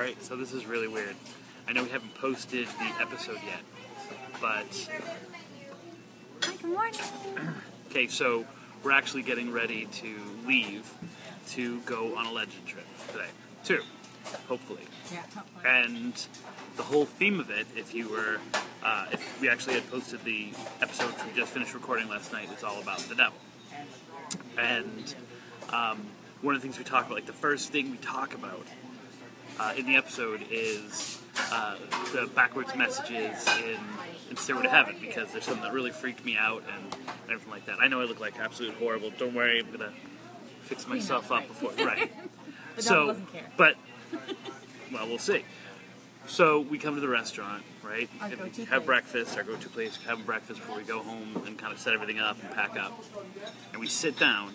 Alright, so this is really weird. I know we haven't posted the episode yet, but Hi, good morning. okay, so we're actually getting ready to leave to go on a legend trip today. Two, hopefully. Yeah, hopefully. And the whole theme of it, if you were, uh, if we actually had posted the episode we just finished recording last night, is all about the devil. And um, one of the things we talk about, like the first thing we talk about uh, in the episode is uh, the backwards messages in, in Stairway to Heaven because there's something that really freaked me out and, and everything like that. I know I look like absolute horrible. Don't worry, I'm gonna fix myself up before right. The so, doesn't care. but well, we'll see. So we come to the restaurant, right? Our and have place. breakfast. Our go-to place. Have breakfast before we go home and kind of set everything up and pack up. And we sit down.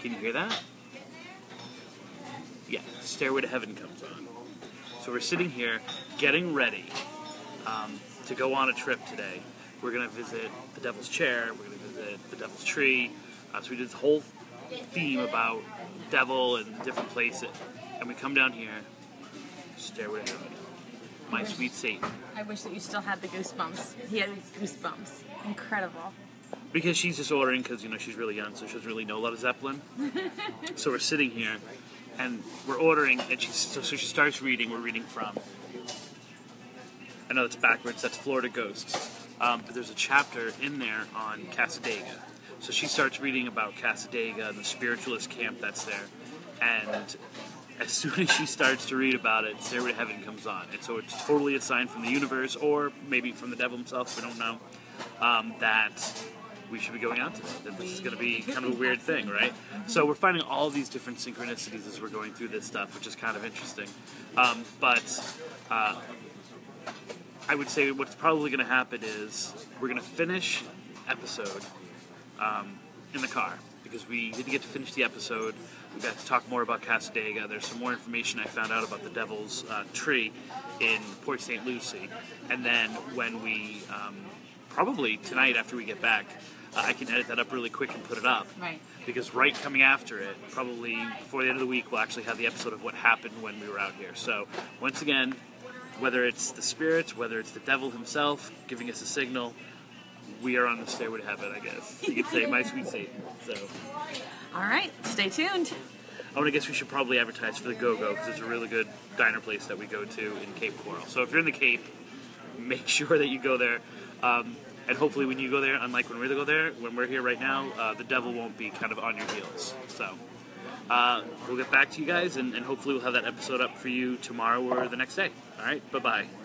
Can you hear that? Yeah, Stairway to Heaven comes on. So we're sitting here getting ready um, to go on a trip today. We're gonna visit the Devil's Chair. We're gonna visit the Devil's Tree. Uh, so we did this whole theme about devil and different places. And we come down here, Stairway to Heaven. My sweet Satan. I wish that you still had the goosebumps. He had goosebumps. Incredible. Because she's just ordering because you know she's really young, so she doesn't really know a lot of Zeppelin. so we're sitting here, and we're ordering, and she so, so she starts reading. We're reading from. I know that's backwards. That's Florida Ghosts, um, but there's a chapter in there on Cassadaga. So she starts reading about Cassadaga and the spiritualist camp that's there, and as soon as she starts to read about it, Stairway to Heaven comes on. And so it's totally a sign from the universe, or maybe from the devil himself, we don't know, um, that we should be going out today. That this is going to be kind of a weird thing, right? So we're finding all these different synchronicities as we're going through this stuff, which is kind of interesting. Um, but uh, I would say what's probably going to happen is we're going to finish episode um, in the car because we didn't get to finish the episode. We got to talk more about Cassadaga. There's some more information I found out about the Devil's uh, Tree in Port St. Lucie. And then when we, um, probably tonight after we get back, uh, I can edit that up really quick and put it up. Right. Because right coming after it, probably before the end of the week, we'll actually have the episode of what happened when we were out here. So once again, whether it's the spirits, whether it's the devil himself giving us a signal, we are on the stairway to heaven, I guess. You could say my sweet Satan. So All right, stay tuned. I would guess we should probably advertise for the Go Go because it's a really good diner place that we go to in Cape Coral. So if you're in the Cape, make sure that you go there. Um, and hopefully, when you go there, unlike when we're to go there, when we're here right now, uh, the devil won't be kind of on your heels. So uh, we'll get back to you guys, and, and hopefully, we'll have that episode up for you tomorrow or the next day. All right, bye bye.